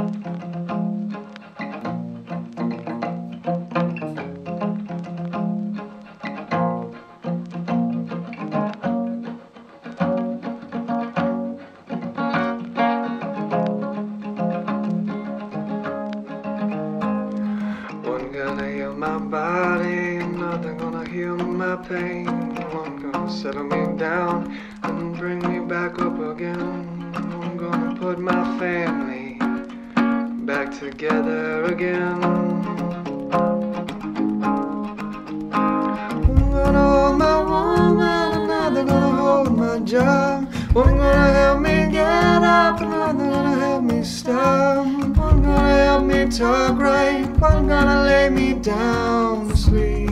One gonna heal my body, another gonna heal my pain. One gonna settle me down and bring me back up again. I'm gonna put my family together again. One gonna hold my woman, another gonna hold my job. One gonna help me get up, another gonna help me stop. One gonna help me talk right, one gonna lay me down to sleep.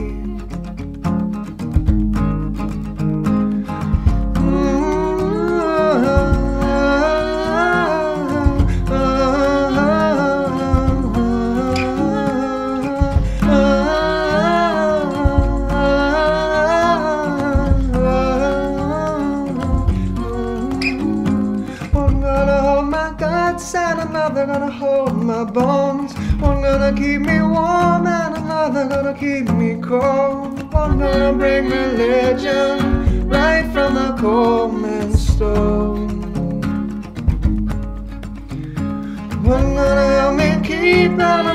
And another gonna hold my bones. One gonna keep me warm and another gonna keep me cold. One gonna bring religion right from the coal man's stone. One gonna help me keep on